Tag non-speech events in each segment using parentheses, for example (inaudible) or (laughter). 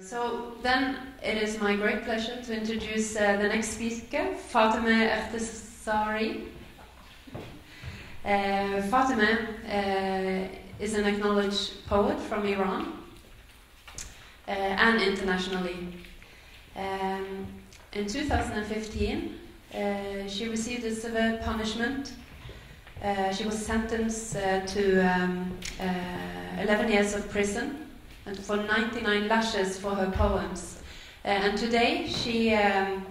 So then it is my great pleasure to introduce uh, the next speaker, Fatemeh Ekhtesari. Uh, Fatemeh uh, is an acknowledged poet from Iran uh, and internationally. Um, in 2015, uh, she received a severe punishment. Uh, she was sentenced to um, 11 years of prison and for 99 lashes for her poems. Uh, and today she um,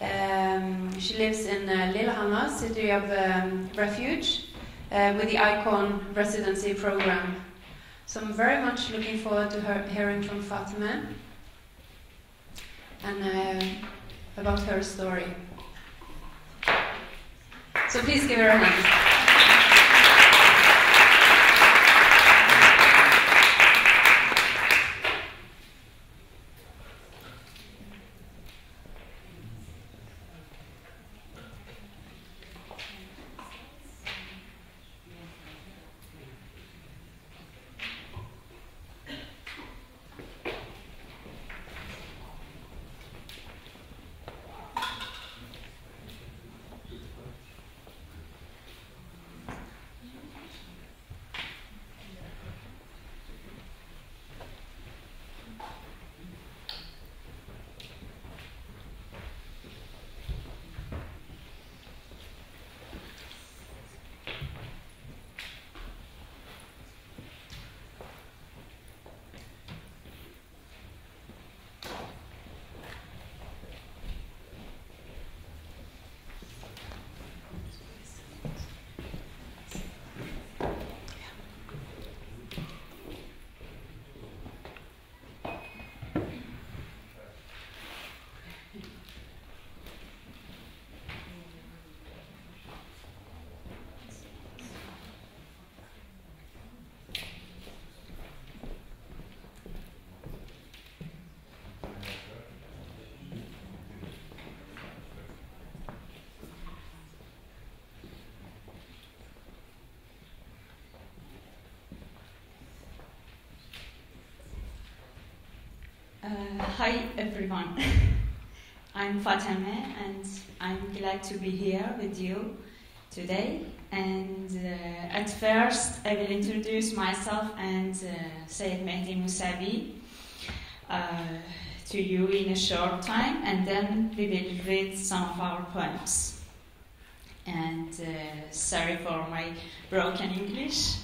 um, she lives in uh, Lillehammer, city of um, refuge, uh, with the ICORN residency program. So I'm very much looking forward to her hearing from Fatemeh and uh, about her story. So please give her a hand. Uh, hi everyone. (laughs) I'm Fatemeh and I'm glad to be here with you today. And uh, at first, I will introduce myself and uh, Sayed Mehdi Mousavi uh, to you in a short time, and then we will read some of our poems. And uh, sorry for my broken English.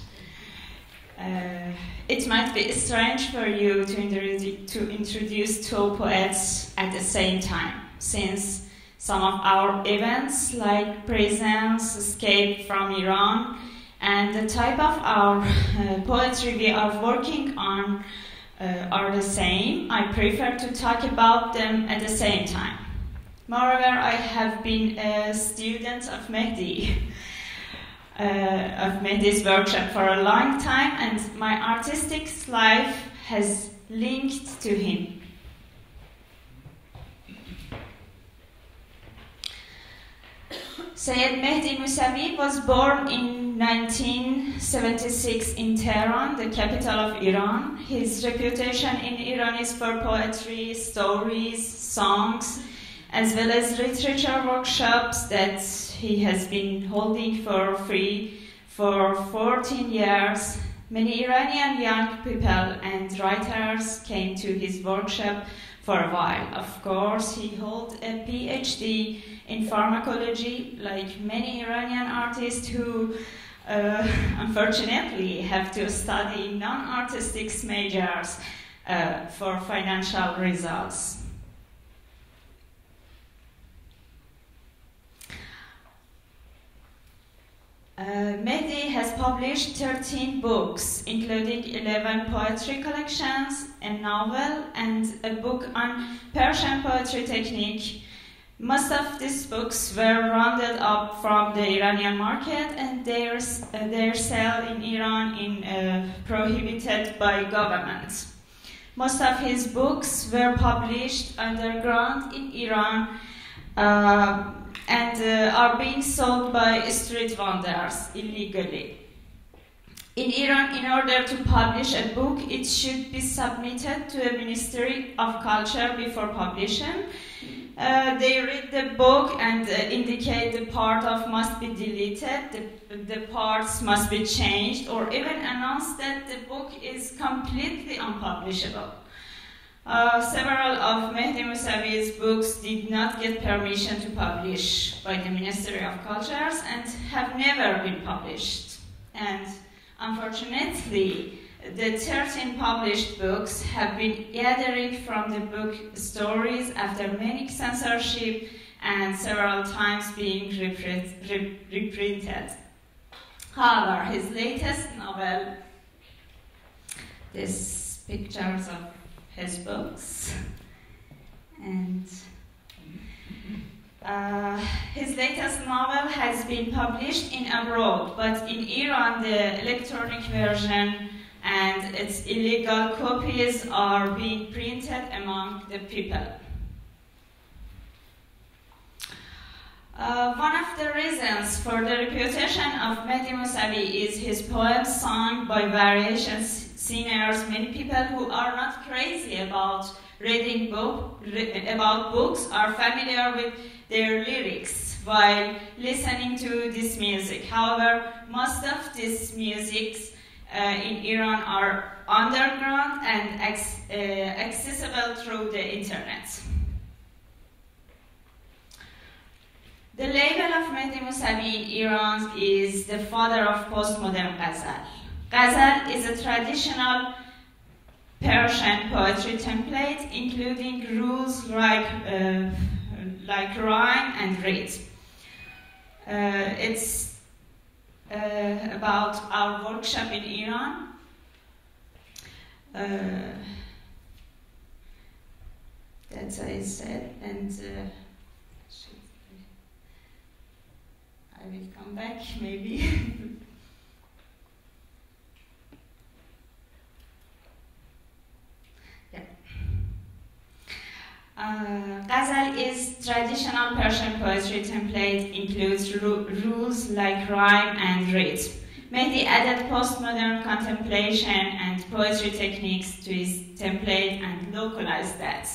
It might be strange for you to, introduce, to introduce two poets at the same time, since some of our events, like Prisons, Escape from Iran, and the type of our (laughs) uh, poetry we are working on uh, are the same. I prefer to talk about them at the same time. Moreover, I have been a student of Mehdi. (laughs) uh, I've made this workshop for a long time, and my artistic life has linked to him. Sayed Mehdi Mousavi was born in 1976 in Tehran, the capital of Iran. His reputation in Iran is for poetry, stories, songs, as well as literature workshops that he has been holding for free for 14 years. Many Iranian young people and writers came to his workshop for a while. Of course, he holds a PhD in pharmacology, like many Iranian artists who uh, unfortunately have to study non artistic majors uh, for financial results. Uh, Mehdi has published 13 books, including 11 poetry collections, a novel, and a book on Persian poetry technique. Most of these books were rounded up from the Iranian market and their, uh, their sale in Iran is uh, prohibited by government. Most of his books were published underground in Iran uh, and uh, are being sold by street vendors illegally. In Iran, in order to publish a book, it should be submitted to a Ministry of Culture before publishing. Uh, they read the book and uh, indicate the part of must be deleted, the, the parts must be changed, or even announce that the book is completely unpublishable. Uh, several of Mehdi Mousavi's books did not get permission to publish by the Ministry of Cultures and have never been published. And unfortunately, the 13 published books have been gathering from the book stories after many censorship and several times being reprinted. However, his latest novel, these pictures of his books, and uh, his latest novel has been published in abroad, but in Iran, the electronic version and its illegal copies are being printed among the people. Uh, one of the reasons for the reputation of Mehdi Mousavi is his poems sung by various singers. Many people who are not crazy about reading book, re about books are familiar with their lyrics while listening to this music. However, most of this music uh, in Iran are underground and uh, accessible through the internet. The label of Mehdi Mousavi in Iran is the father of postmodern ghazal. Ghazal is a traditional Persian poetry template, including rules like, uh, like rhyme and read. Uh, it's uh, about our workshop in Iran. Uh, that's I said, and uh, I will come back (laughs) maybe. Uh, Ghazal is traditional Persian poetry template, includes ru rules like rhyme and rhythm. Mehdi added postmodern contemplation and poetry techniques to his template and localized that.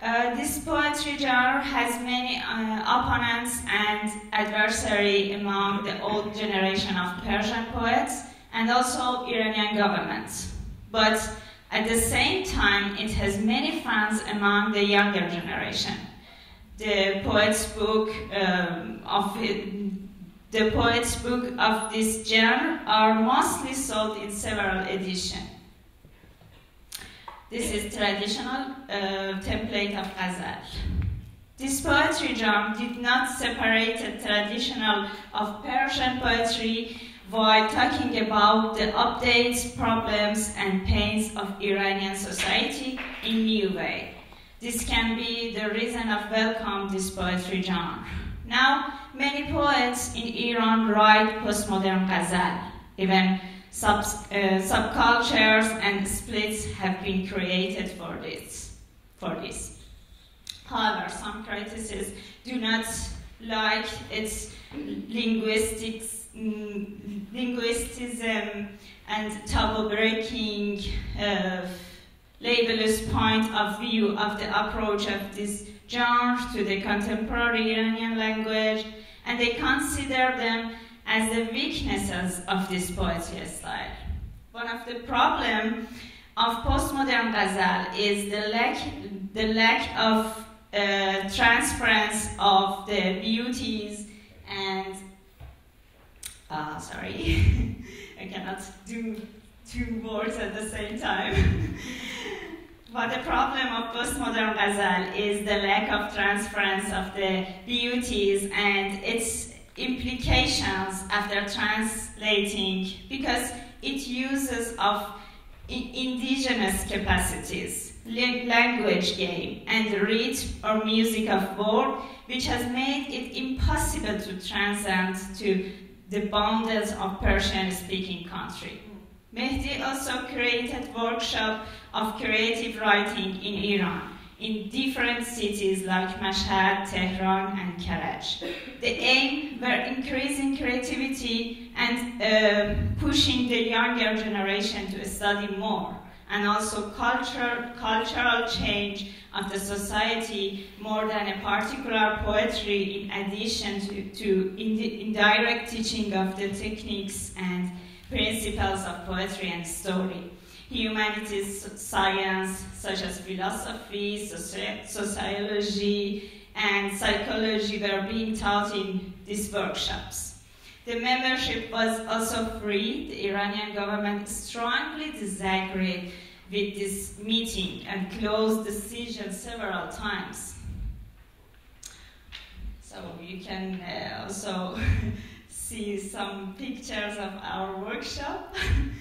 Uh, this poetry genre has many uh, opponents and adversary among the old generation of Persian poets and also Iranian government. But at the same time, it has many fans among the younger generation. The poet's book um, of the poet's book of this genre are mostly sold in several editions. This is traditional uh, template of Ghazal. This poetry genre did not separate the traditional of Persian poetry while talking about the updates, problems, and pains of Iranian society in new way. This can be the reason of welcome this poetry genre. Now, many poets in Iran write postmodern ghazal. Even sub, uh, subcultures and splits have been created for this. For this. However, some critics do not like its linguistics linguisticism and taboo breaking uh, labelist point of view of the approach of this genre to the contemporary Iranian language, and they consider them as the weaknesses of this poetry style. One of the problems of postmodern ghazal is the lack, the lack of uh, transference of the beauties and uh, sorry, (laughs) I cannot do two words at the same time. (laughs) but the problem of postmodern ghazal is the lack of transference of the beauties and its implications after translating because it uses of indigenous capacities, language game, and rhythm or music of word, which has made it impossible to transcend to the boundaries of Persian-speaking country. Mehdi also created workshop of creative writing in Iran. in different cities like Mashhad, Tehran, and Karaj. The aim were increasing creativity and uh, pushing the younger generation to study more, and also culture, cultural change of the society more than a particular poetry in addition to, to indirect teaching of the techniques and principles of poetry and story. Humanities, science, such as philosophy, soci sociology, and psychology were being taught in these workshops. The membership was also free. The Iranian government strongly disagreed with this meeting and closed the session several times. So you can uh, also (laughs) see some pictures of our workshop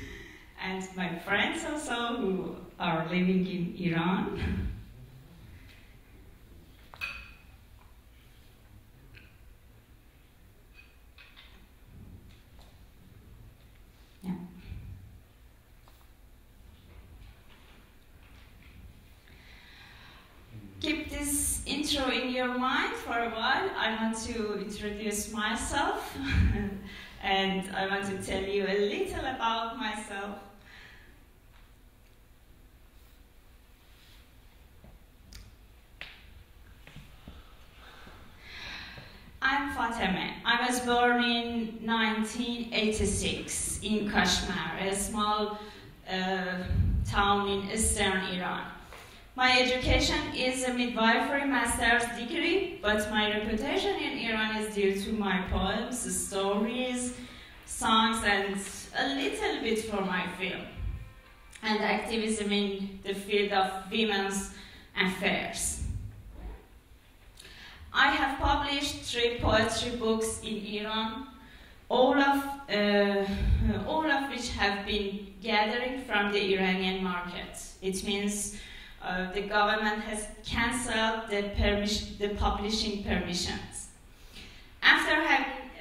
(laughs) and my friends also who are living in Iran. Keep this intro in your mind for a while. I want to introduce myself (laughs) and I want to tell you a little about myself. I'm Fateme. I was born in 1986 in Kashmar, a small uh, town in eastern Iran. My education is a midwifery master's degree, but my reputation in Iran is due to my poems, stories, songs, and a little bit for my film, and activism in the field of women's affairs. I have published three poetry books in Iran, all of, uh, all of which have been gathering from the Iranian market. It means uh, the government has cancelled the, the publishing permissions. After,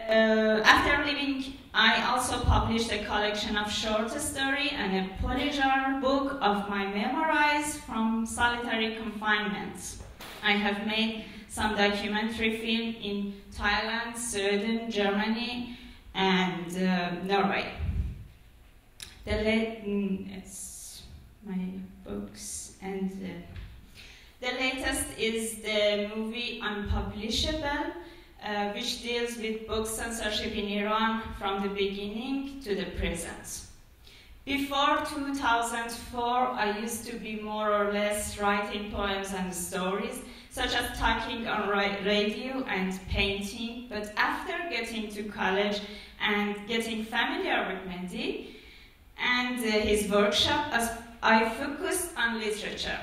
uh, after leaving, I also published a collection of short story and a polygenre book of my memoirs from solitary confinement. I have made some documentary film in Thailand, Sweden, Germany, and uh, Norway. The mm, it's my books. And uh, the latest is the movie Unpublishable, uh, which deals with book censorship in Iran from the beginning to the present. Before 2004, I used to be more or less writing poems and stories, such as talking on radio and painting, but after getting to college and getting familiar with Mehdi and uh, his workshop, as I focused on literature.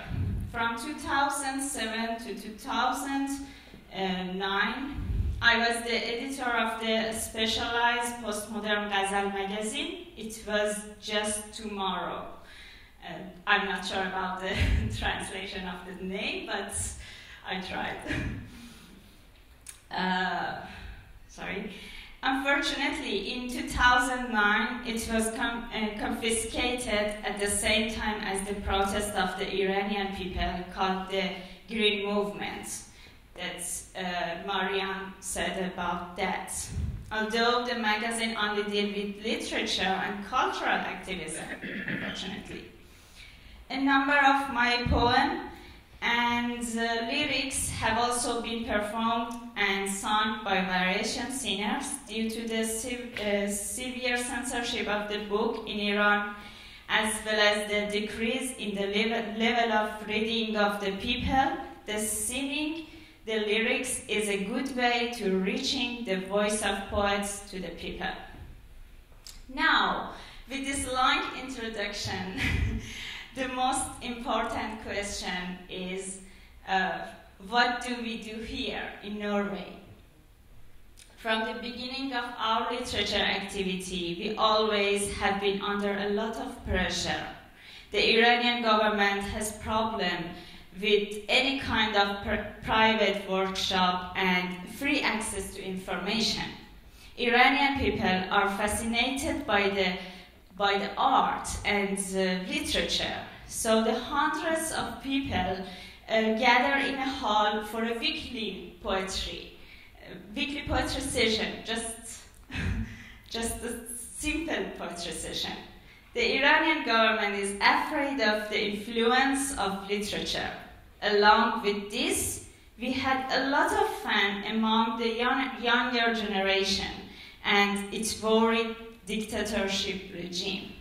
From 2007 to 2009, I was the editor of the specialized postmodern Ghazal magazine. It was just tomorrow. Uh, I'm not sure about the (laughs) translation of the name, but I tried. (laughs) uh, sorry. Unfortunately, in 2009, it was com uh, confiscated at the same time as the protest of the Iranian people called the Green Movement. That uh, said about that. Although the magazine only dealt with literature and cultural activism, (coughs) unfortunately. A number of my poems and the lyrics have also been performed and sung by variation singers due to the uh, severe censorship of the book in Iran, as well as the decrease in the level, level of reading of the people. The singing the lyrics is a good way to reaching the voice of poets to the people. Now, with this long introduction, (laughs) the most important question is uh, what do we do here in Norway? From the beginning of our literature activity, we always have been under a lot of pressure. The Iranian government has problem with any kind of private workshop and free access to information. Iranian people are fascinated by the by the art and literature. So the hundreds of people uh, gather in a hall for a weekly poetry, uh, weekly poetry session, just, (laughs) just a simple poetry session. The Iranian government is afraid of the influence of literature. Along with this, we had a lot of fun among the young, younger generation and its worried dictatorship regime.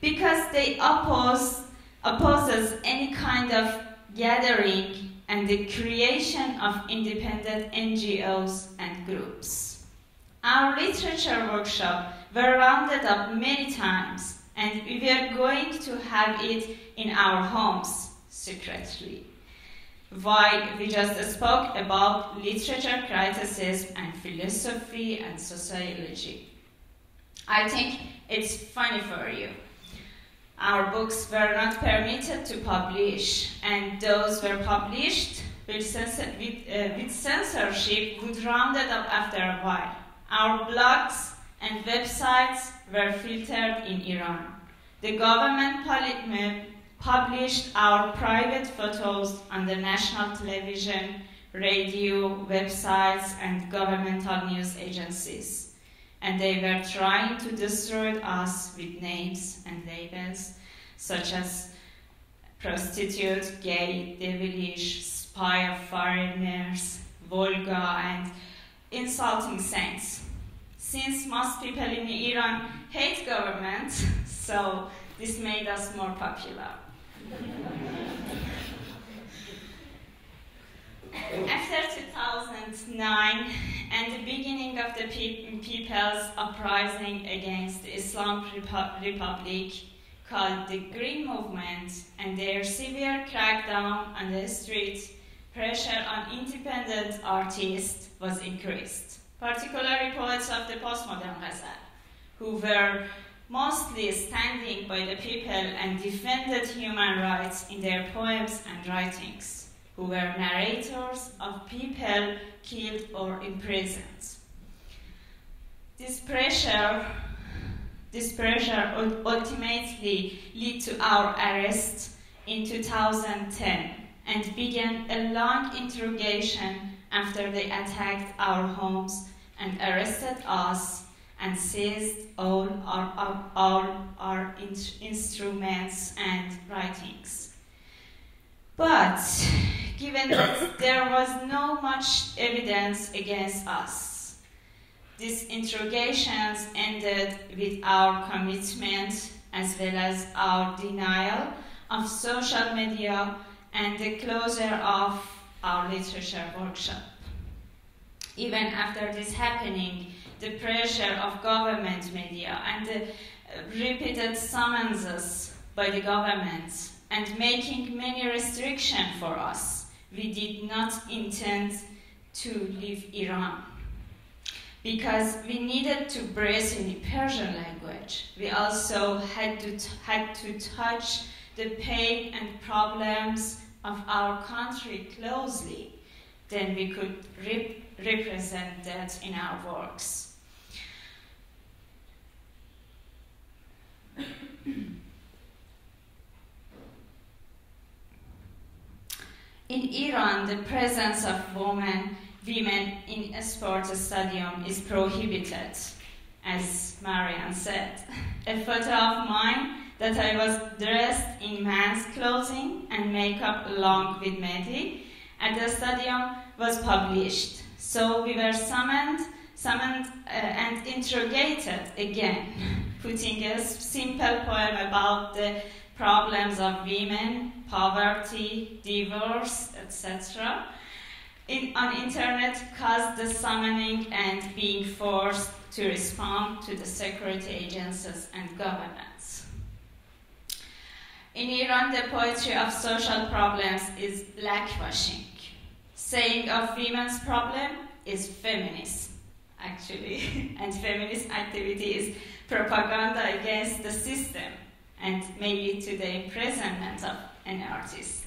Because they oppose, opposes any kind of gathering and the creation of independent NGOs and groups. Our literature workshop were rounded up many times and we were going to have it in our homes secretly. While we just spoke about literature criticism and philosophy and sociology. I think it's funny for you. Our books were not permitted to publish, and those were published with, with, uh, with censorship would round it up after a while. Our blogs and websites were filtered in Iran. The government poli- published our private photos on the national television, radio, websites, and governmental news agencies. And they were trying to destroy us with names and labels such as prostitute, gay, devilish, spy of foreigners, vulgar, and insulting saints. Since most people in Iran hate government, (laughs) so this made us more popular. After 2009 and the beginning of the people's uprising against the Islam Repu- Republic called the Green Movement and their severe crackdown on the streets, pressure on independent artists was increased, particularly poets of the postmodern Ghazal, who were mostly standing by the people and defended human rights in their poems and writings, who were narrators of people killed or imprisoned. This pressure, this pressure ultimately led to our arrest in 2010 and began a long interrogation after they attacked our homes and arrested us and seized all our, all our instruments and writings. But given that there was no much evidence against us, these interrogations ended with our commitment as well as our denial of social media and the closure of our literature workshop. Even after this happening, the pressure of government media and the repeated summonses by the government and making many restrictions for us, we did not intend to leave Iran. Because we needed to breathe in the Persian language, we also had to, had to touch the pain and problems of our country closely. Then we could rep- represent that in our works. (clears throat) In Iran, the presence of women, women in a sports stadium is prohibited, as Marian said. A photo of mine that I was dressed in man's clothing and makeup along with Mehdi at the stadium was published. So we were summoned, summoned uh, and interrogated again, (laughs) putting a simple poem about the problems of women, poverty, divorce, etc. In, on internet caused the summoning and being forced to respond to the security agencies and governments. In Iran, the poetry of social problems is blackwashing. Saying of women's problem is feminist, actually, (laughs) and feminist activity is propaganda against the system and may lead to the imprisonment of an artist.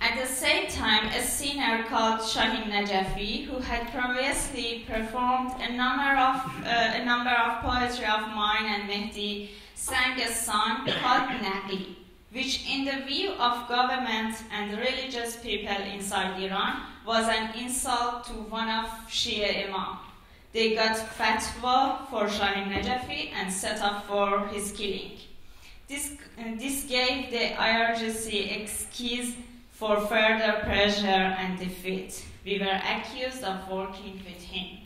At the same time, a singer called Shahin Najafi, who had previously performed a number of uh, a number of poetry of mine and Mehdi, sang a song called Naghi, which in the view of government and religious people inside Iran was an insult to one of Shia Imam. They got fatwa for Shahin Najafi and set up for his killing. This, uh, this gave the IRGC excuse for further pressure and defeat. We were accused of working with him.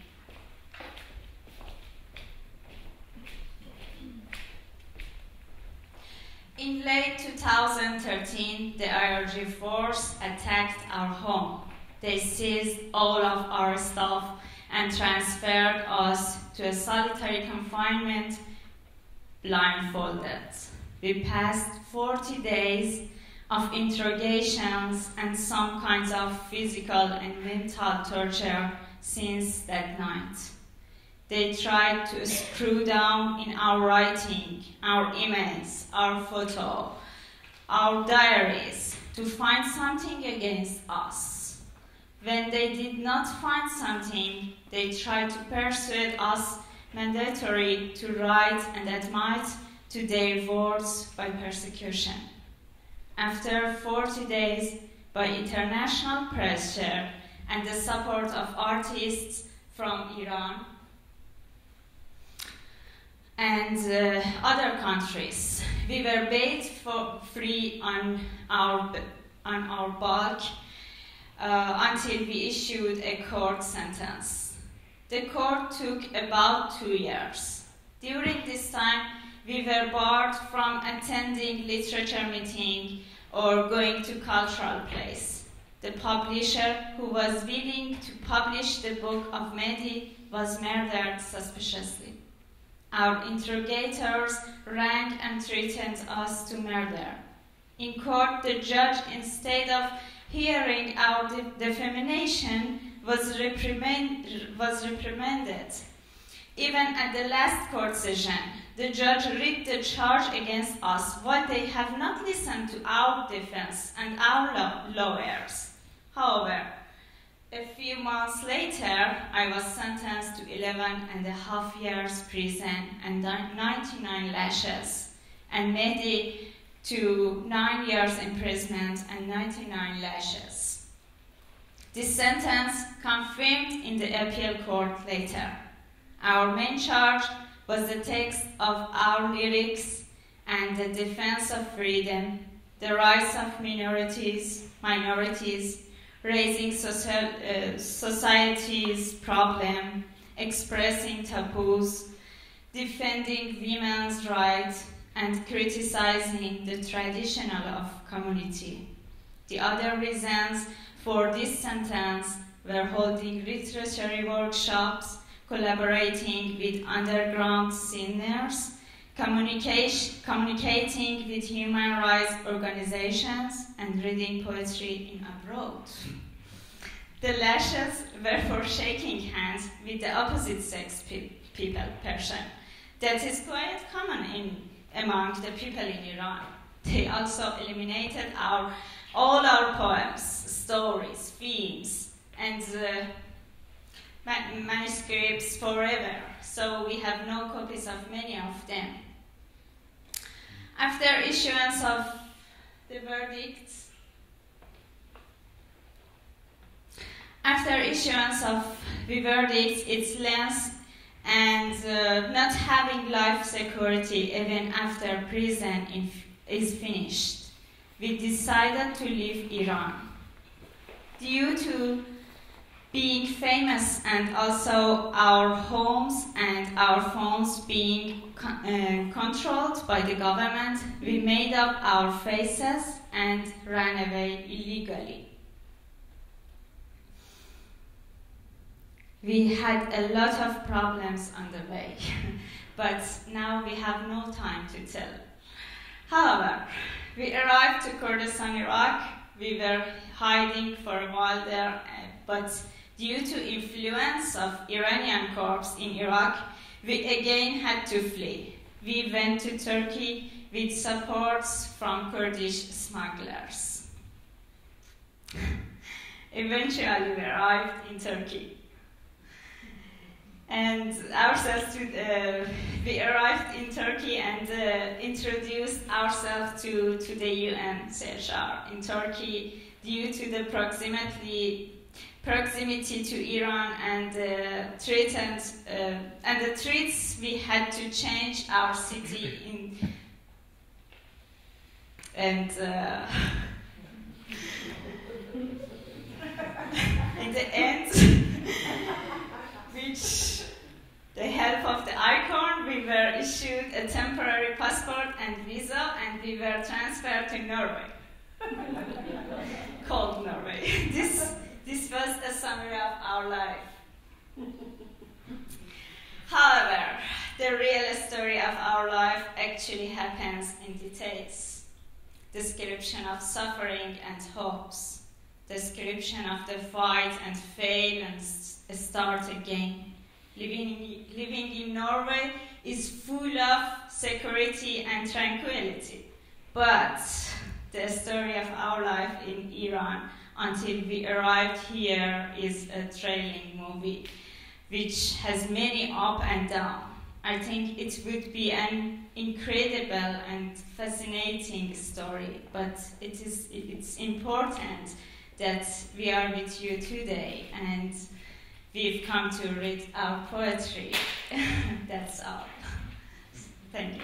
In late 2013, the IRG force attacked our home. They seized all of our stuff and transferred us to a solitary confinement blindfolded. We passed 40 days of interrogations and some kinds of physical and mental torture since that night. They tried to screw down in our writing, our emails, our photo, our diaries to find something against us. When they did not find something, they tried to persuade us mandatory to write and admit to their words by persecution. After 40 days, by international pressure and the support of artists from Iran, and uh, other countries. We were paid for free on our on our bulk uh, until we issued a court sentence. The court took about two years. During this time, we were barred from attending literature meeting or going to cultural place. The publisher who was willing to publish the book of Mehdi was murdered suspiciously. Our interrogators rang and threatened us to murder. In court, the judge, instead of hearing our de- defamation, was, reprimand- was reprimanded. Even at the last court session, the judge read the charge against us while they have not listened to our defense and our law- lawyers. However, a few months later, I was sentenced to 11 and a half years prison and 99 lashes, and Mehdi to 9 years imprisonment and 99 lashes. This sentence confirmed in the appeal court later. Our main charge was the text of our lyrics and the defense of freedom, the rights of minorities, minorities, raising social, uh, society's problem, expressing taboos, defending women's rights, and criticizing the traditional of community. The other reasons for this sentence were holding literary workshops, collaborating with underground singers, communicating with human rights organizations, and reading poetry in abroad. The lashes were for shaking hands with the opposite sex pe- people person. That is quite common in, among the people in Iran. They also eliminated our, all our poems, stories, films, and uh, ma- manuscripts forever, so we have no copies of many of them. After issuance of the verdict, after issuance of the verdict, its length and uh, not having life security even after prison is finished, we decided to leave Iran. Due to being famous and also our homes and our phones being uh, controlled by the government, we made up our faces and ran away illegally. We had a lot of problems on the way, (laughs) but now we have no time to tell. However, we arrived to Kurdistan, Iraq. We were hiding for a while there, uh, but due to influence of Iranian corps in Iraq, we again had to flee. We went to Turkey with supports from Kurdish smugglers. (laughs) Eventually, we arrived in Turkey. And ourselves to, uh, we arrived in Turkey and uh, introduced ourselves to, to the UNHCR in Turkey due to the proximity proximity to Iran and uh, threatened uh, and the threats we had to change our city (laughs) in and uh, (laughs) in the end (laughs) the help of the ICORN we were issued a temporary passport and visa and we were transferred to Norway called Norway (laughs) this this was a summary of our life. However, the real story of our life actually happens in details. Description of suffering and hopes. Description of the fight and fail and start again. Living, living in Norway is full of security and tranquility. But the story of our life in Iran until we arrived here is a trailing movie which has many up and down. I think it would be an incredible and fascinating story, but it is it's important that we are with you today and we've come to read our poetry. (laughs) That's all. Thank you.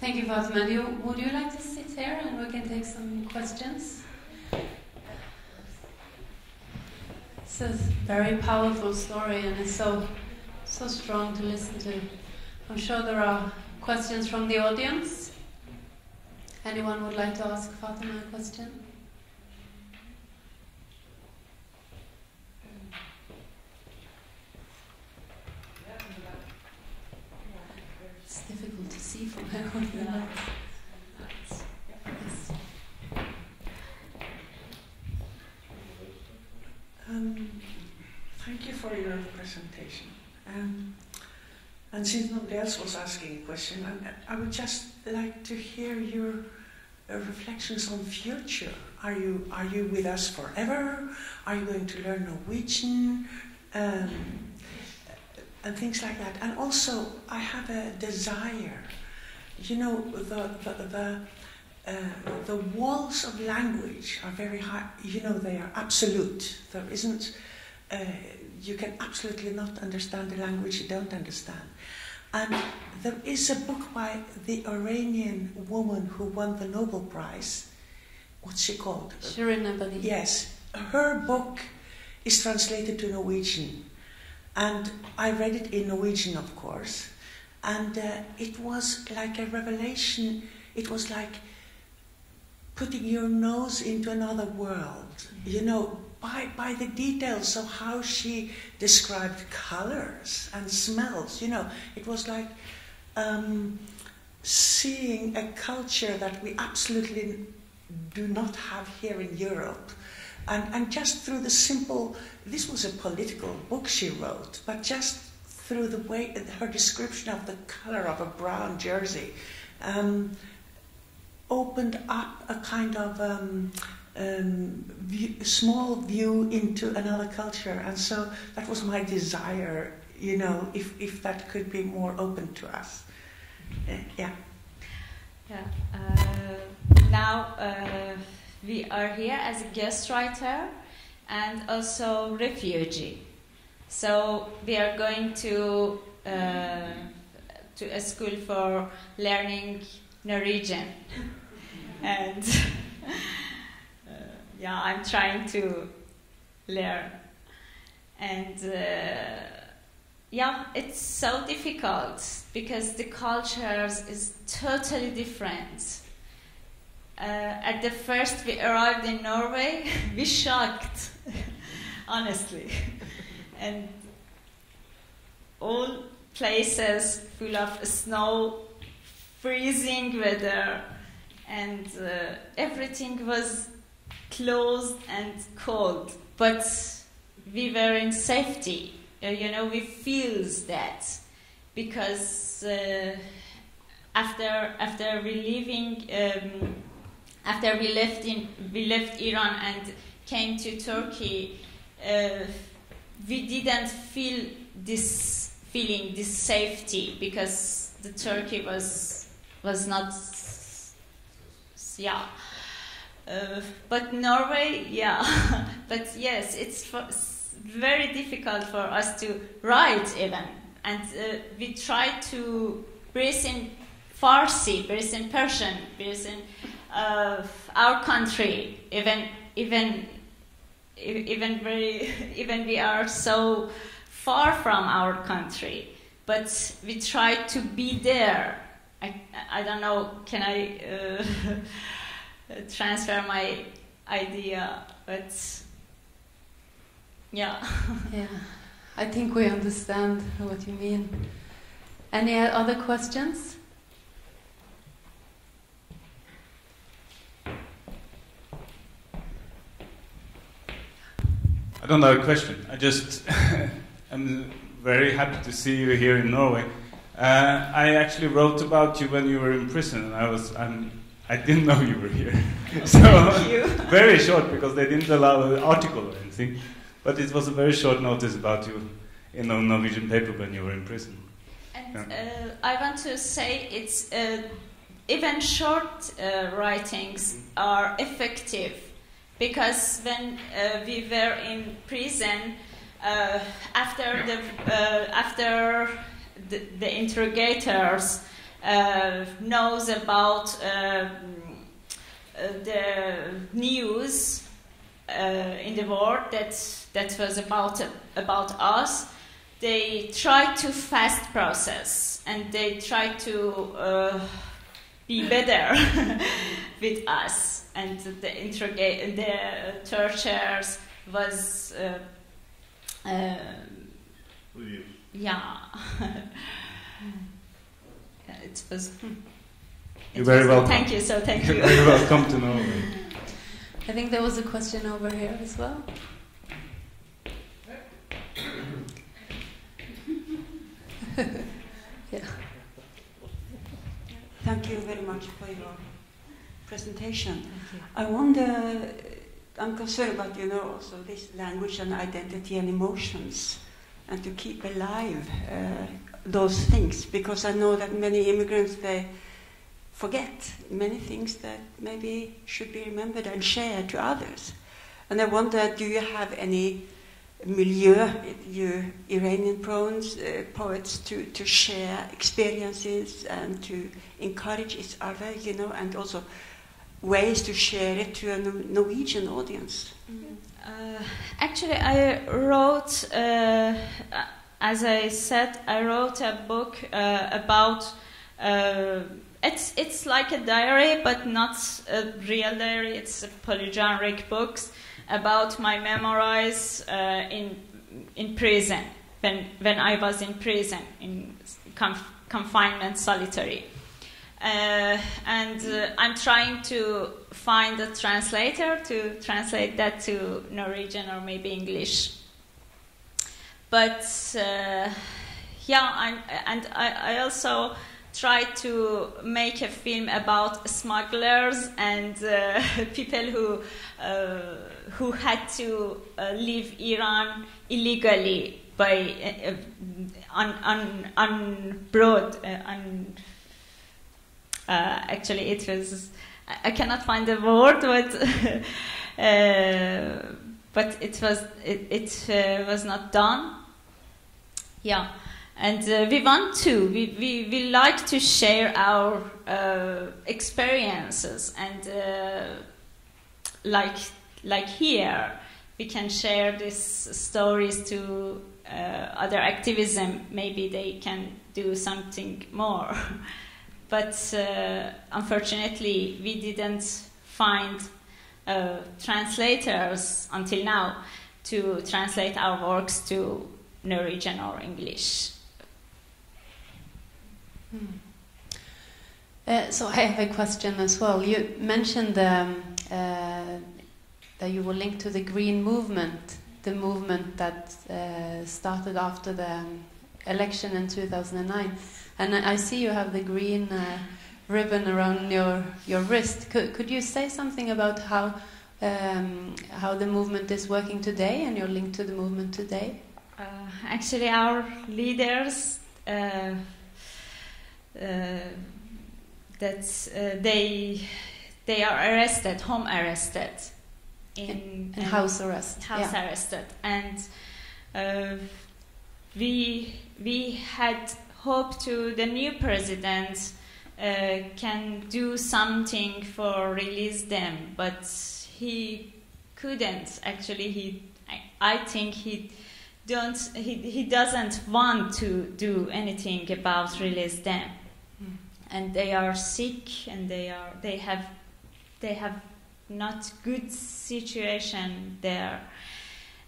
Thank you, you, would you like to sit here and we can take some questions? It's a very powerful story and it's so so strong to listen to. I'm sure there are questions from the audience. Anyone would like to ask Fatima a question? It's difficult to see from (laughs) here. Yes. Um, thank you for your presentation. Um, and since nobody else was asking a question, I, I would just like to hear your uh, reflections on future. Are you are you with us forever? Are you going to learn Norwegian? Um, and things like that. And also, I have a desire. You know, the the the, uh, the walls of language are very high. You know, they are absolute. There isn't. Uh, you can absolutely not understand the language you don't understand. And there is a book by the Iranian woman who won the Nobel Prize. What's she called? Shirin Ebadi. Yes. Her book is translated to Norwegian. And I read it in Norwegian, of course. And uh, it was like a revelation. It was like putting your nose into another world, you know, by, by the details of how she described colors and smells. You know, it was like um, seeing a culture that we absolutely do not have here in Europe. And, and just through the simple, this was a political book she wrote, but just through the way, her description of the color of a brown jersey, um, opened up a kind of um, um, view, small view into another culture. And so that was my desire, you know, if, if that could be more open to us. Uh, yeah. Yeah. Uh, now uh, we are here as a guest writer and also refugee. So we are going to uh, to a school for learning Norwegian, (laughs) and (laughs) yeah, I'm trying to learn, and uh, yeah, it's so difficult because the cultures is totally different. Uh, at the first we arrived in Norway, (laughs) we shocked, (laughs) honestly, (laughs) and all places full of snow, freezing weather, and uh, everything was closed and cold, but we were in safety. Uh, you know, we feels that because uh, after after we leaving um, after we left in we left Iran and came to Turkey, uh, we didn't feel this feeling, this safety, because the Turkey was was not, yeah. Uh, but Norway, yeah. (laughs) but yes, it's, for, very difficult for us to write even, and uh, we try to breathe in Farsi, breathe in Persian, breathe in uh, our country, even even even very (laughs) even we are so far from our country, but we try to be there. I, I don't know, can I uh, (laughs) transfer my idea, but yeah. (laughs) yeah, I think we understand what you mean. Any other questions? I don't have a question. I just (laughs) am very happy to see you here in Norway. Uh, I actually wrote about you when you were in prison, and I was I'm, I didn't know you were here. (laughs) so (laughs) very short because they didn't allow an article or anything, but it was a very short notice about you in a Norwegian paper when you were in prison. And yeah. uh, I want to say it's uh, even short uh, writings are effective because when uh, we were in prison, uh, after the uh, after the, the interrogators knows about uh, the news uh, in the world that that was about about us, they try to fast process and they try to be better (laughs) with us. And the interrogate the tortures was uh, uh, yeah (laughs) it was hmm. you're very welcome. Thank you so thank you. you're very welcome to know (laughs) I think there was a question over here as well. (laughs) Yeah. Thank you very much for your presentation. I wonder, I'm concerned about, you know, also this language and identity and emotions, and to keep alive uh, those things, because I know that many immigrants, they forget many things that maybe should be remembered and shared to others. And I wonder, do you have any milieu, you Iranian poets, uh, poets to, to share experiences and to encourage each other, you know, and also ways to share it to a Norwegian audience? Uh, actually, I wrote, uh, as I said, I wrote a book uh, about. Uh, it's it's like a diary, but not a real diary. It's a polygeneric books about my memories uh, in in prison when when I was in prison in conf- confinement solitary. Uh, and uh, I'm trying to find a translator to translate that to Norwegian or maybe English. But uh, yeah, I'm, and I, I, also tried to make a film about smugglers and uh, (laughs) people who uh, who had to uh, leave Iran illegally by on on on broad on uh, actually, it was. I cannot find the word, but (laughs) uh, but it was it, it uh, was not done. Yeah, and uh, we want to. We, we we like to share our uh, experiences and uh, like like here we can share these stories to other activism. Maybe they can do something more. (laughs) but uh, unfortunately we didn't find uh, translators until now to translate our works to Norwegian or English. Hmm. Uh, so I have a question as well. You mentioned um, uh, that you were linked to the Green Movement, the movement that uh, started after the um, election in 2009. And I I see you have the green uh, ribbon around your, your wrist. Could, could you say something about how, um, how the movement is working today and your link to the movement today? Uh, actually, our leaders uh, uh, that uh, they they are arrested, home arrested, in And house arrest. house yeah. arrested, and uh, we we had hope to the new president uh, can do something for release them, but he couldn't. Actually, he I, I think he don't he, he doesn't want to do anything about release them, Mm. and they are sick and they are they have they have not good situation there,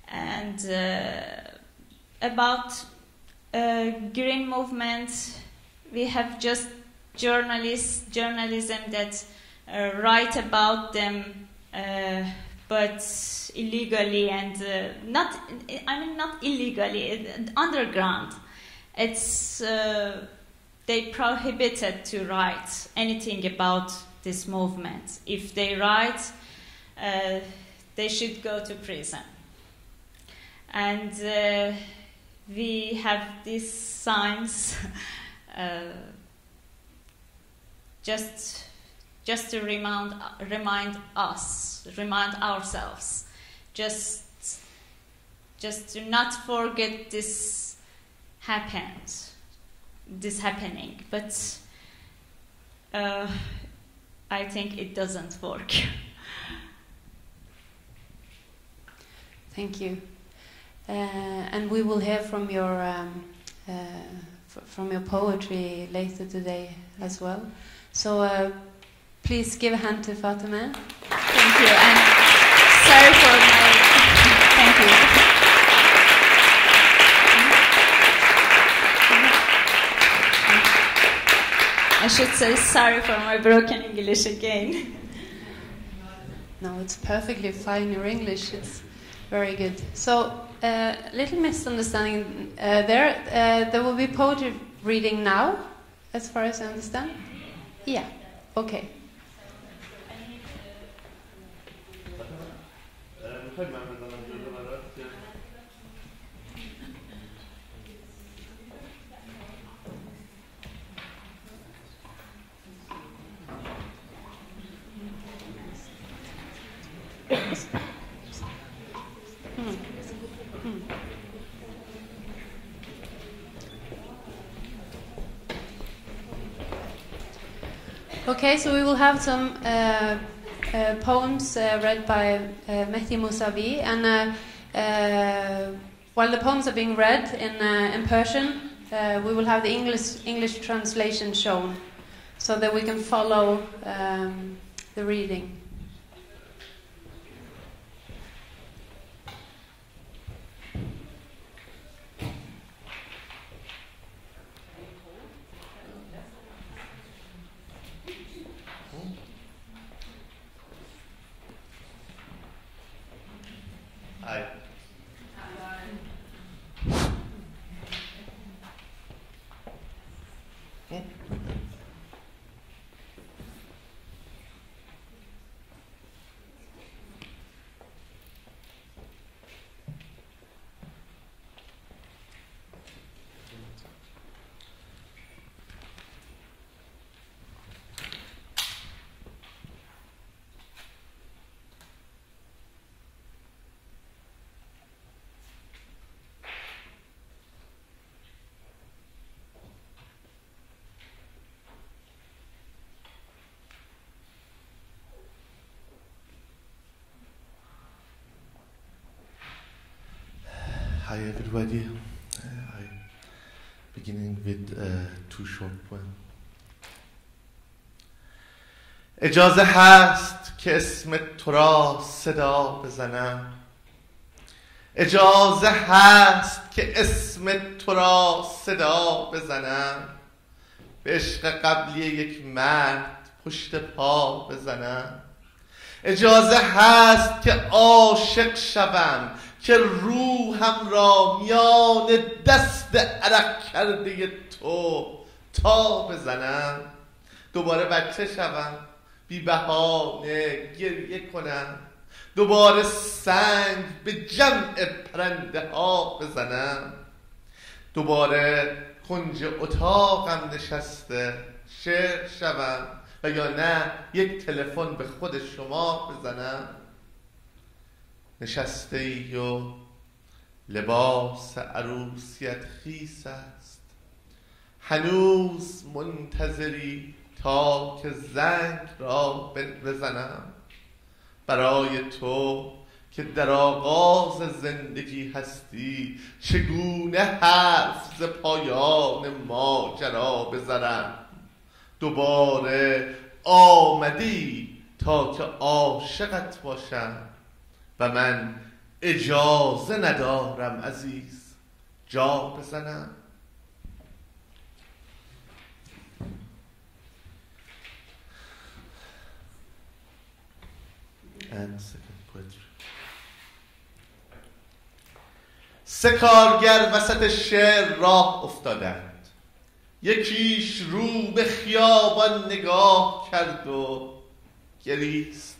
and uh, about uh, green movement, we have just journalists journalism that uh, write about them, uh, but illegally and uh, not I mean not illegally underground. It's uh, they prohibited to write anything about this movement. If they write, uh, they should go to prison. And uh, we have these signs (laughs) uh, just just to remind remind us, remind ourselves, just just to not forget this happened, this happening. But uh, I think it doesn't work. (laughs) Thank you. Uh, and we will hear from your um, uh, from your poetry later today as well. So uh, please give a hand to Fatima. Thank you. And sorry for my. Thank you. I should say sorry for my broken English again. No, it's perfectly fine. Your English is very good. So, uh, little misunderstanding uh, there. Uh, there will be poetry reading now, as far as I understand. Yeah. Okay. Okay, so we will have some uh, uh, poems uh, read by uh, Mehdi Mousavi, and uh, while the poems are being read in, in Persian, we will have the English English translation shown, so that we can follow um, the reading. Hi everybody. Uh, I beginning with uh, two short poems. اجازه هست که اسم تو را صدا بزنم اجازه هست که اسم تو را صدا بزنم به عشق قبلی یک مرد پشت پا بزنم اجازه هست که عاشق شوم که روحم را میان دست عرق کرده تو تا بزنم. دوباره بچه شوم بی بهانه گریه کنم. دوباره سنگ به جمع پرنده ها بزنم. دوباره کنج اتاقم نشسته شعر شوم. و یا نه یک تلفن به خود شما بزنم. نشسته ای و لباس عروسیت خیس است. هنوز منتظری تا که زنگ را بزنم. برای تو که در آغاز زندگی هستی چگونه حرف ز پایان ماجرا بزنم؟ دوباره آمدی تا که عاشقت باشم. و من اجازه ندارم عزیز. جا بزنم. سه کارگر وسط شعر راه افتادند. یکیش رو به خیابان نگاه کرد و گریست.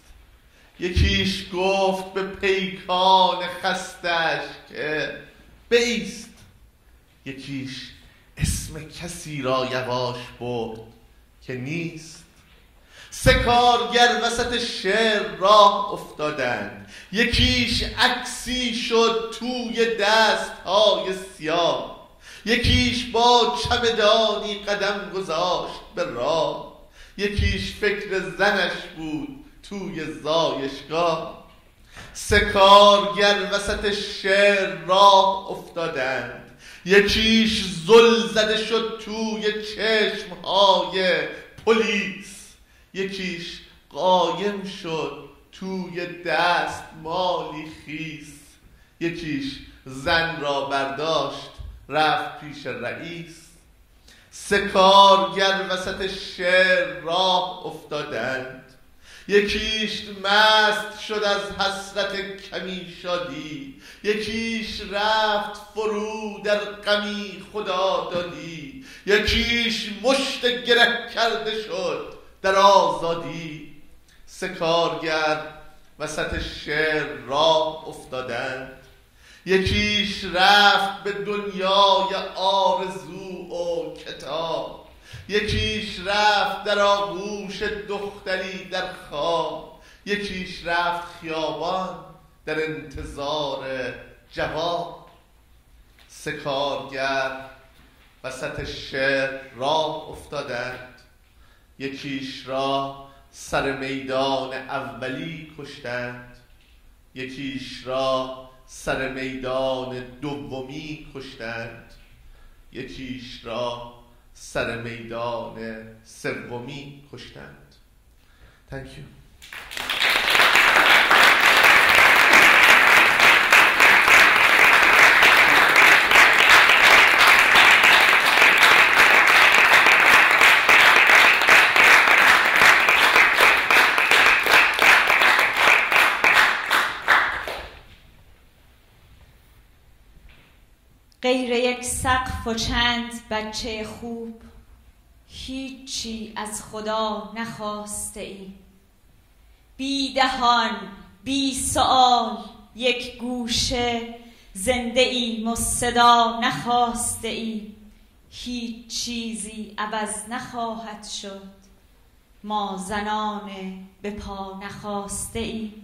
یکیش گفت به پیکان خستش که بیست. یکیش اسم کسی را یواش برد که نیست. سه کارگر وسط شعر راه افتادند. یکیش عکسی شد توی دست های سیاه. یکیش با چمدانی قدم گذاشت به راه. یکیش فکر زنش بود توی زایشگاه سه کارگر وسط شعر راه افتادند. یکیش زل زده شد توی چشمهای پلیس. یکیش قایم شد توی دست مالی خیس. یکیش زن را برداشت رفت پیش رئیس. سه کارگر وسط شعر راه افتادند. یکیش مست شد از حسرت کمی شادی یکیش رفت فرو در غمی خدا دادی یکیش مشت گره کرده شد در آزادی. سه کارگر وسط شعر راه افتادند یکیش رفت به دنیای آرزو و کتاب. یکیش رفت در آغوش دختری در خواب یکیش رفت خیابان در انتظار جواب. سه کارگر وسط شعر راه افتادند. یکیش را سر میدان اولی کشتند. یکیش را سر میدان دومی کشتند. یکیش را سر میدان سومی کشتند Thank you. غیر یک سقف و چند بچه خوب هیچی از خدا نخواسته ای. بی دهان بی سؤال یک گوشه زنده ای مصدا نخواسته ای. هیچ چیزی عوض نخواهد شد ما زنان به پا نخواسته ای.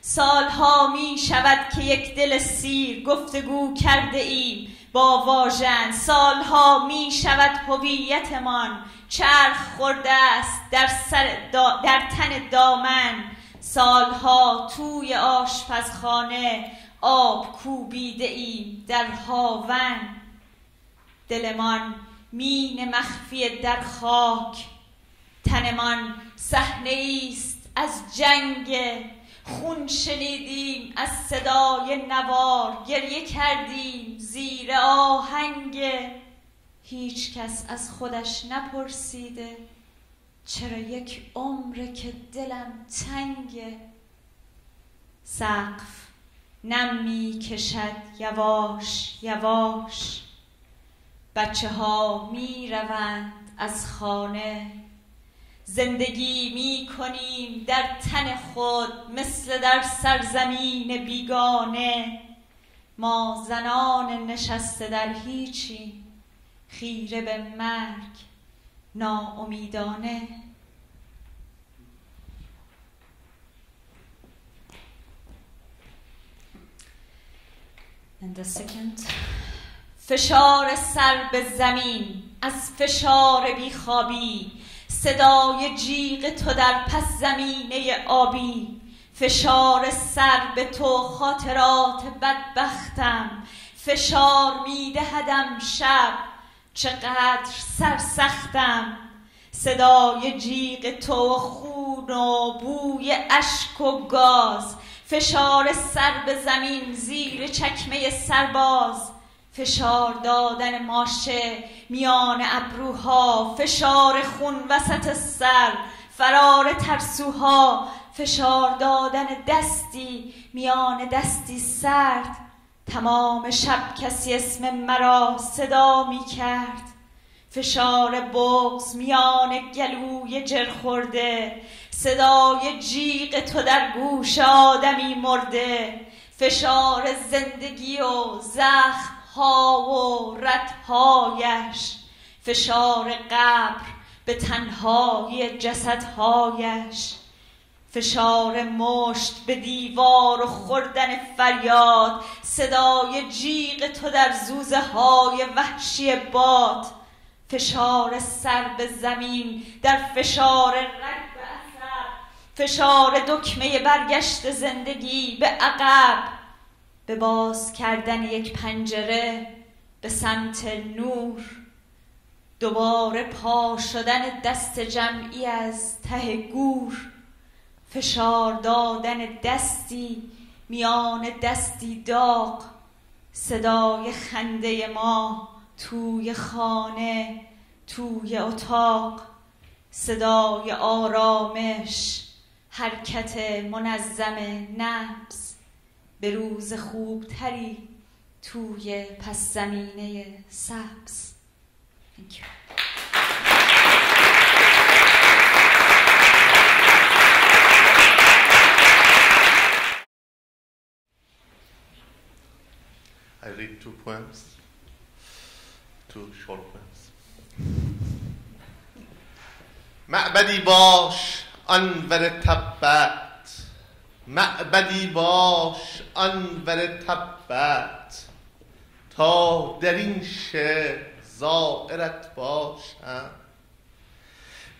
سالها می شود که یک دل سیر گفتگو کرده ایم. با واژن سالها می شود هویتمان. چرخ خورده است در, سر دا در تن دامن. سالها توی آشپزخانه آب کوبیده ایم در هاون. دلمان مین مخفی در خاک. تنمان صحنه است از جنگ خون شنیدیم از صدای نوار گریه کردیم زیر آهنگ. هیچ کس از خودش نپرسیده چرا یک عمره که دلم تنگ. سقف نم می کشد یواش یواش. بچه ها می روند از خانه. زندگی می کنیم در تن خود مثل در سرزمین بیگانه. ما زنان نشسته در هیچی خیره به مرگ ناامیدانه. And the second فشار سر به زمین از فشار بیخوابی صدای جیغ تو در پس زمینه آبی. فشار سر به تو خاطرات بدبختم. فشار میدهدم شب. چقدر سرسختم. صدای جیغ تو خون و بوی اشک و گاز. فشار سر به زمین زیر چکمه سرباز. فشار دادن ماشه میان ابروها فشار خون وسط سر فرار ترسوها فشار دادن دستی میان دستی سرد. تمام شب کسی اسم مرا صدا می کرد فشار بغز میان گلوی جر خورده. صدای جیغ تو در گوش آدمی مرده. فشار زندگی و زخم ها و ردهایش فشار قبر به تنهای جسدهایش فشار مشت به دیوار و خوردن فریاد صدای جیغ تو در زوزه های وحشی باد فشار سر به زمین در فشار رگ به اثر فشار دکمه برگشت زندگی به عقب. به باز کردن یک پنجره به سمت نور دوباره پا شدن دست جمعی از ته گور فشار دادن دستی میان دستی داغ صدای خنده ما توی خانه توی اتاق صدای آرامش حرکت منظم نبز به روز خوبتری توی پس زمینه سبز Thank you. I read two poems, two short poems. معبدی باش آنور تبت معبدی باش آنور تبت. تا در این شعر زائرت باشم.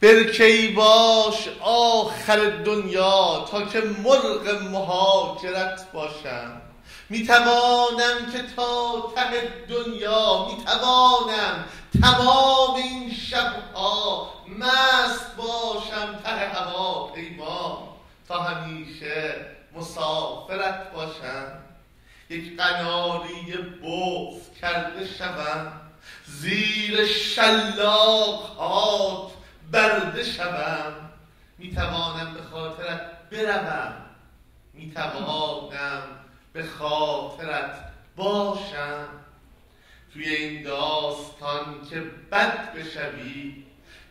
برکی باش آخر دنیا تا که مرغ مهاجرت باشم. می‌توانم که تا ته دنیا می‌توانم تمام این شبها مست باشم ته هوا پیمان. همیشه مسافرت باشم یک قناری بغض کرده شوم زیر شلاق هات برده شوم. می‌توانم به خاطرت بروم می‌توانم به خاطرت باشم. توی این داستان که بد بشوی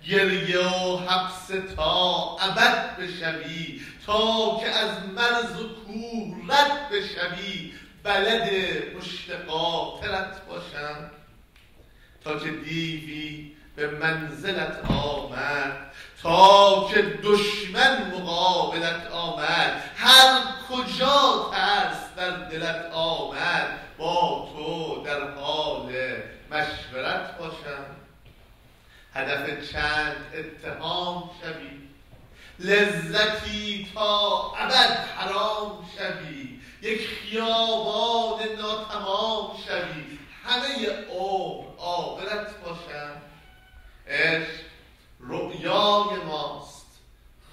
گریه و حبس تا ابد بشوی تا که از مرز و کوه رد بشوی. بلد پشت قاطرت باشم تا که دیوی به منزلت آمد تا که دشمن مقابلت آمد. هر کجا ترس در دلت آمد با تو در حال مشورت باشم. هدف چند اتهام شوی؟ لذتی تا ابد حرام شوی؟ یک خیابان ناتمام شوی؟ همه عمر آخرت باشم؟ عشق رؤیای ماست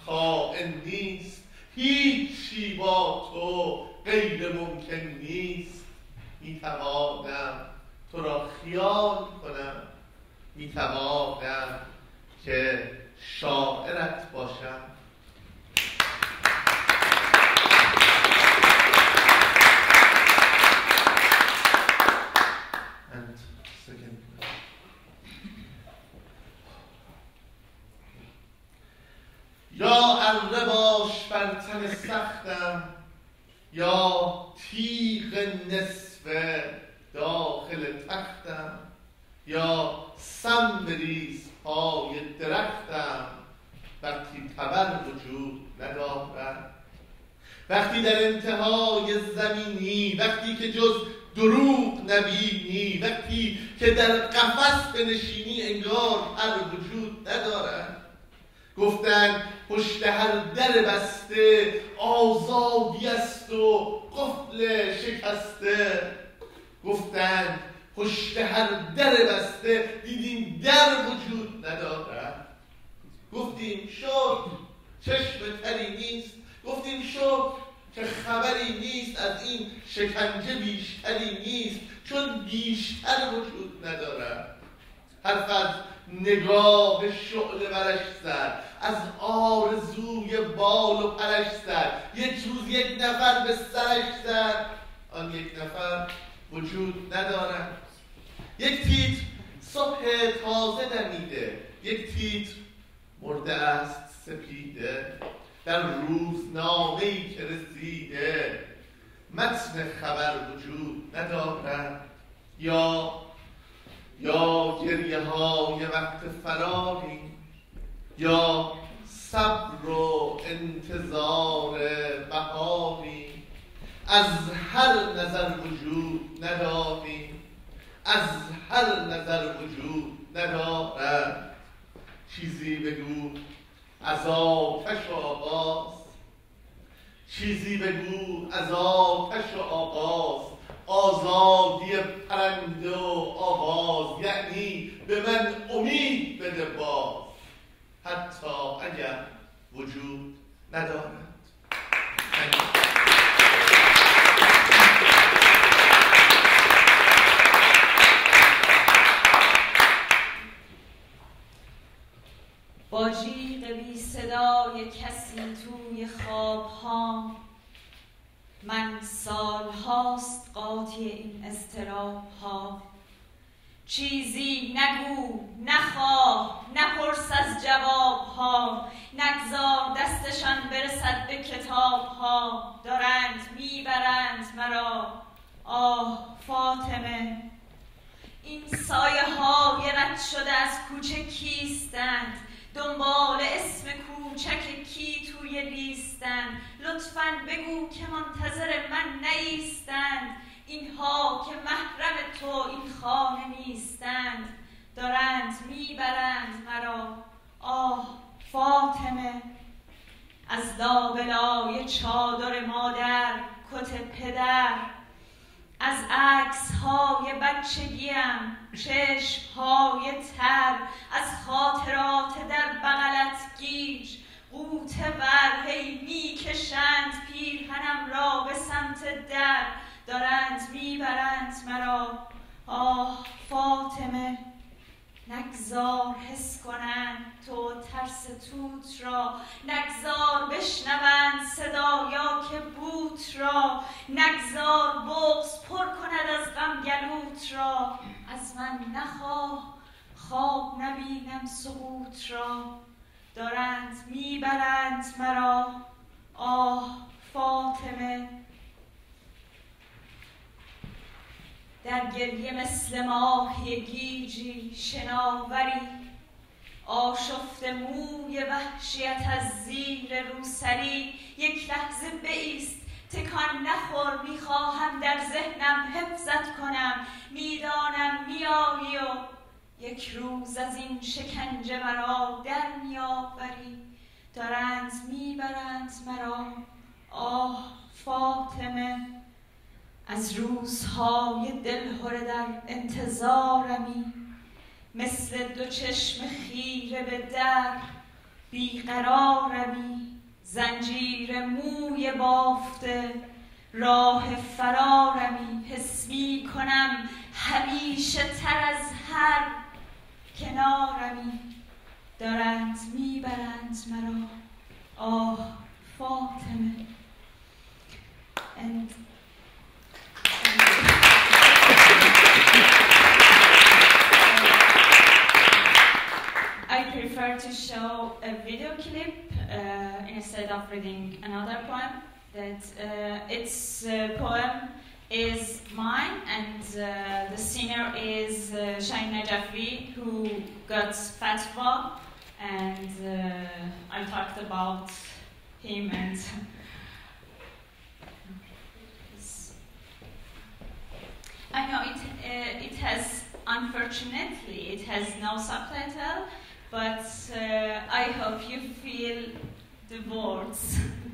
خائن نیست هیچی با تو غیر ممکن نیست. می‌توانم تو را خیال کنم. می‌توانم که شاعرت باشم. یا اره باش بر تن سختم یا تیغ نصف داخل تختم یا سم بریز پای درختم. وقتی تبر وجود ندارد. وقتی در انتهای زمینی وقتی که جز دروغ نبینی وقتی که در قفس بنشینی انگار هر وجود ندارد. گفتن پشت هر در بسته آزادی است و قفل شکسته. گفتن پشت هر در بسته دیدیم در وجود ندارد. گفتیم شد چشم تری نیست. گفتیم شد که خبری نیست. از این شکنجه بیشتری نیست. چون بیشتر وجود ندارد. حرف از نگاه شعله برش زد. از آرزوی بال و پرش زد. یک روز یک نفر به سرش زد. آن یک نفر وجود ندارد. یک تیتر صبح تازه دمیده. یک تیتر مرده است سپیده. در روزنامه ای که رسیده متن خبر وجود ندارد. یا یا گریه های وقت فراری یا صبر و انتظار بهاری. از هر نظر وجود نداریم. از هر نظر وجود ندارد. چیزی بگو از آتش و آغاز. چیزی بگو از آتش و آغاز. آزادی پرنده و آواز یعنی به من امید بده باز. حتی اگر وجود ندارد. جیغ بی صدای کسی توی خواب ها من سال هاست قاطی این استراب ها چیزی نگو نخواه نپرس از جواب ها نگذار دستشان برسد به کتاب ها دارند می‌برند مرا. آه فاطمه این سایه های رد شده از کوچه کیستند؟ دنبال اسم کوچک کی توی لیستند لطفا بگو که منتظر من نیستند اینها که محرم تو این خانه نیستند دارند می‌برند مرا. آه فاطمه از لابلای چادر مادر کت پدر. از عکس های بچگیم چشم های تر از خاطرات در بغلت گیج. قوت ور هی می‌کشند پیرهنم را به سمت در. دارند می‌برند مرا. آه فاطمه. نگذار حس کنند تو ترس توت را. نگذار بشنوند صدایا که بوت را. نگذار بغز پر کند از غم گلوت را. از من نخواه خواب نبینم سقوط را. دارند می‌برند مرا. آه فاطمه در گریه مثل ماهی گیجی شناوری آشفت موی وحشیت از زیر روسری یک لحظه بیست تکان نخور می‌خواهم در ذهنم حفظت کنم می‌دانم میایی و یک روز از این شکنجه مرا در میآوری. دارند می‌برند مرا آه فاطمه. از روزهای دلهره در انتظارمی مثل دو چشم خیره به در بیقرارمی. زنجیر موی بافته راه فرارمی. حس می کنم همیشه تر از هر کنارمی. دارند می‌برند مرا. آه فاطمه. And prefer to show a video clip uh, instead of reading another poem. That uh, its uh, poem is mine, and uh, the singer is uh, Shahin Najafi, who got fatwa, and uh, I talked about him and. (laughs) I know it, uh, it has, unfortunately, it has no subtitle, but uh, I hope you feel the words. (laughs)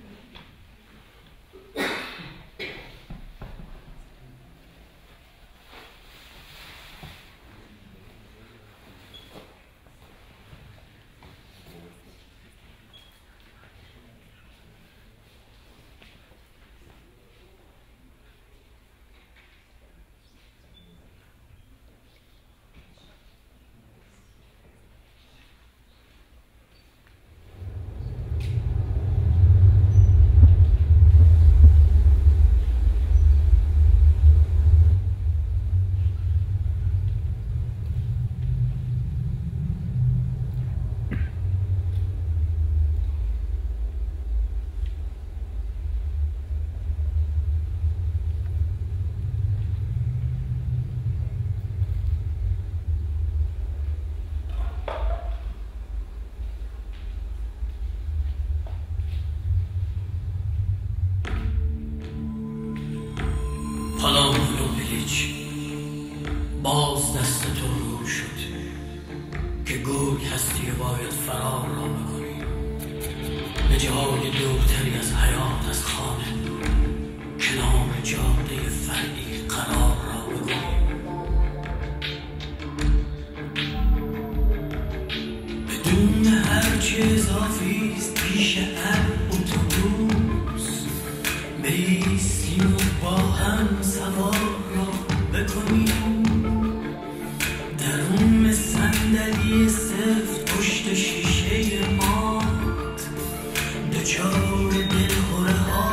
छोड़ दिल हो रहा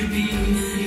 to be.